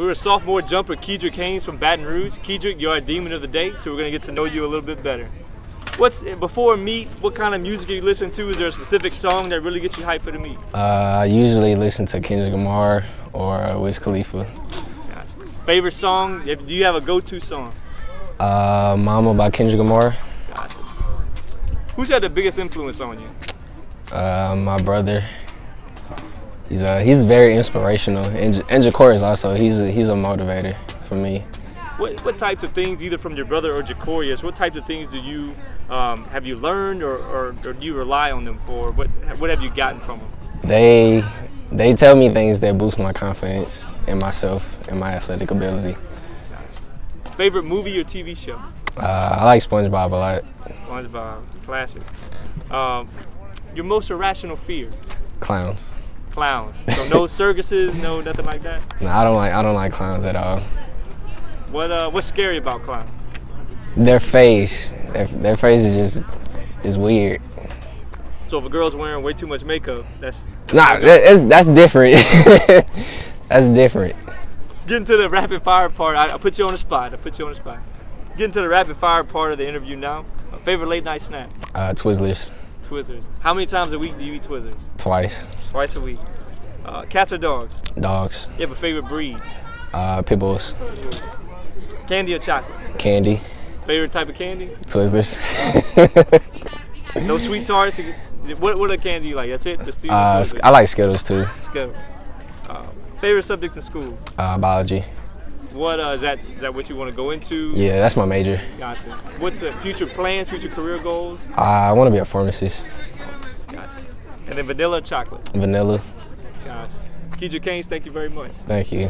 We're a sophomore jumper, Keidrick Haynes from Baton Rouge. Keidrick, you're our demon of the day, so we're gonna get to know you a little bit better. What's before a meet? What kind of music are you listening to? Is there a specific song that really gets you hyped for the meet? Uh, I usually listen to Kendrick Lamar or Wiz Khalifa. Gotcha. Favorite song? If- Do you have a go-to song? Uh, Mama by Kendrick Lamar. Gotcha. Who's had the biggest influence on you? Uh, my brother. He's uh, he's very inspirational, and, and Ja'Cory also. He's a, he's a motivator for me. What, what types of things, either from your brother or Jacorius, what types of things do you um, have you learned or, or, or do you rely on them for? What what have you gotten from them? They they tell me things that boost my confidence in myself and my athletic ability. Favorite movie or TV show? Uh, I like SpongeBob a lot. SpongeBob, classic. Um, your most irrational fear? Clowns. Clowns. So no circuses, no nothing like that. No, I don't like I don't like clowns at all. What uh, what's scary about clowns? Their face, their, their face is just is weird. So if a girl's wearing way too much makeup, that's Nah, that's, that's different. that's different. Getting to the rapid fire part, I, I put you on the spot. I put you on the spot. Getting to the rapid fire part of the interview now. Favorite late night snack? Uh, Twizzlers, Twizzlers. How many times a week do you eat Twizzlers? twice. Twice a week. Uh, cats or dogs? Dogs, You have a favorite breed? uh, pit bulls, Candy or chocolate? candy, Favorite type of candy? Twizzlers. No sweet tarts. What what other candy you like? That's it. Just uh. I like Skittles too. Let's. Uh, favorite subject in school? Uh, biology. What uh, is that? Is that what you want to go into? Yeah, that's my major. Gotcha. What's uh, future plans? Future career goals? Uh, I want to be a pharmacist. Gotcha. And then vanilla or chocolate? Vanilla. Gotcha. Kedra Keynes, thank you very much. Thank you.